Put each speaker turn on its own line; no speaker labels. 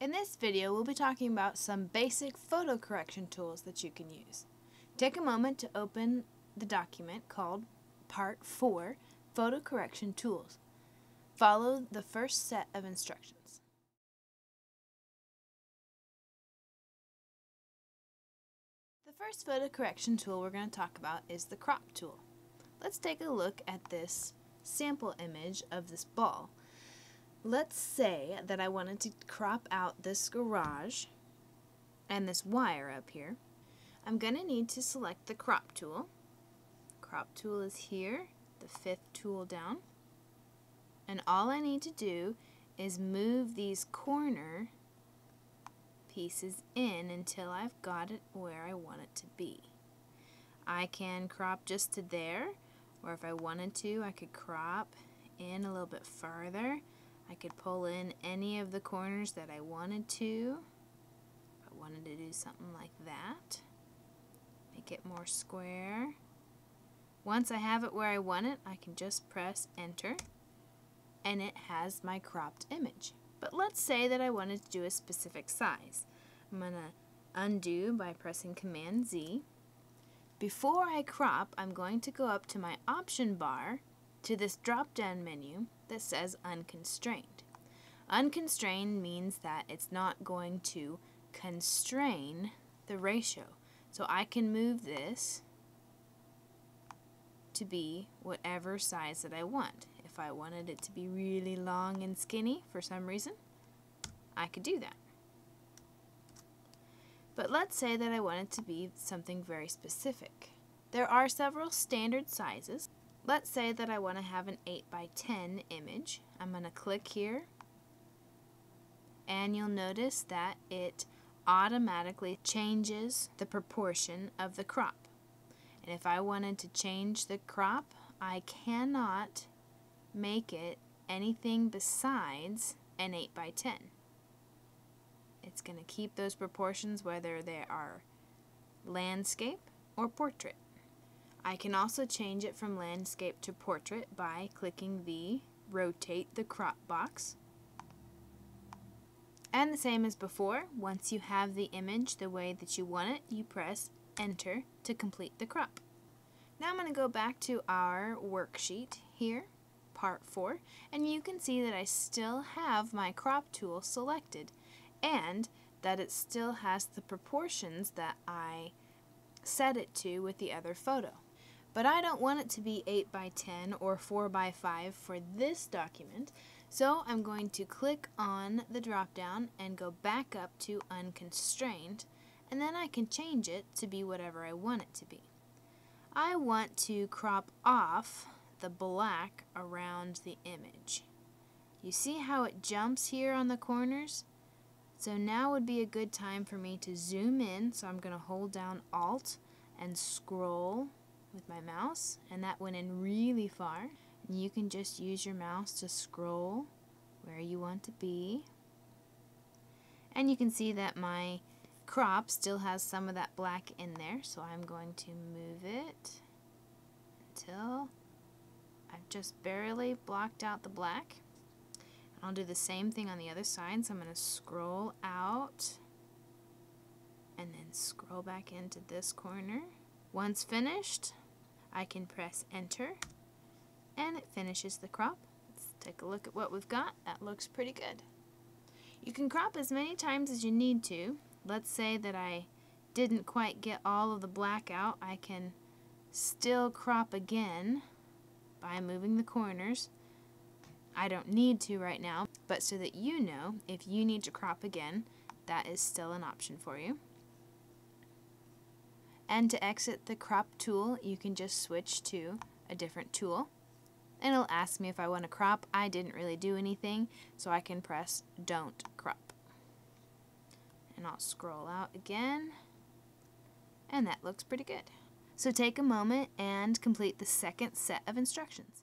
In this video, we'll be talking about some basic photo correction tools that you can use. Take a moment to open the document called Part 4, Photo Correction Tools. Follow the first set of instructions. The first photo correction tool we're going to talk about is the crop tool. Let's take a look at this sample image of this ball. Let's say that I wanted to crop out this garage and this wire up here. I'm going to need to select the crop tool. Crop tool is here, the fifth tool down. And all I need to do is move these corner pieces in until I've got it where I want it to be. I can crop just to there, or if I wanted to, I could crop in a little bit farther I could pull in any of the corners that I wanted to. I wanted to do something like that. Make it more square. Once I have it where I want it, I can just press enter and it has my cropped image. But let's say that I wanted to do a specific size. I'm going to undo by pressing Command Z. Before I crop, I'm going to go up to my option bar to this drop-down menu that says unconstrained. Unconstrained means that it's not going to constrain the ratio. So I can move this to be whatever size that I want. If I wanted it to be really long and skinny for some reason, I could do that. But let's say that I want it to be something very specific. There are several standard sizes. Let's say that I want to have an 8 by 10 image. I'm going to click here and you'll notice that it automatically changes the proportion of the crop. And if I wanted to change the crop, I cannot make it anything besides an 8 by 10. It's going to keep those proportions whether they are landscape or portrait. I can also change it from landscape to portrait by clicking the rotate the crop box. And the same as before, once you have the image the way that you want it, you press enter to complete the crop. Now I'm going to go back to our worksheet here, part 4, and you can see that I still have my crop tool selected and that it still has the proportions that I set it to with the other photo. But I don't want it to be 8 by 10 or 4 by 5 for this document, so I'm going to click on the drop down and go back up to unconstrained, and then I can change it to be whatever I want it to be. I want to crop off the black around the image. You see how it jumps here on the corners? So now would be a good time for me to zoom in, so I'm going to hold down Alt and scroll with my mouse and that went in really far. And you can just use your mouse to scroll where you want to be. And you can see that my crop still has some of that black in there so I'm going to move it until I've just barely blocked out the black. I'll do the same thing on the other side so I'm going to scroll out and then scroll back into this corner. Once finished, I can press enter and it finishes the crop. Let's take a look at what we've got. That looks pretty good. You can crop as many times as you need to. Let's say that I didn't quite get all of the black out. I can still crop again by moving the corners. I don't need to right now, but so that you know, if you need to crop again, that is still an option for you. And to exit the crop tool, you can just switch to a different tool. And it'll ask me if I want to crop. I didn't really do anything, so I can press don't crop. And I'll scroll out again. And that looks pretty good. So take a moment and complete the second set of instructions.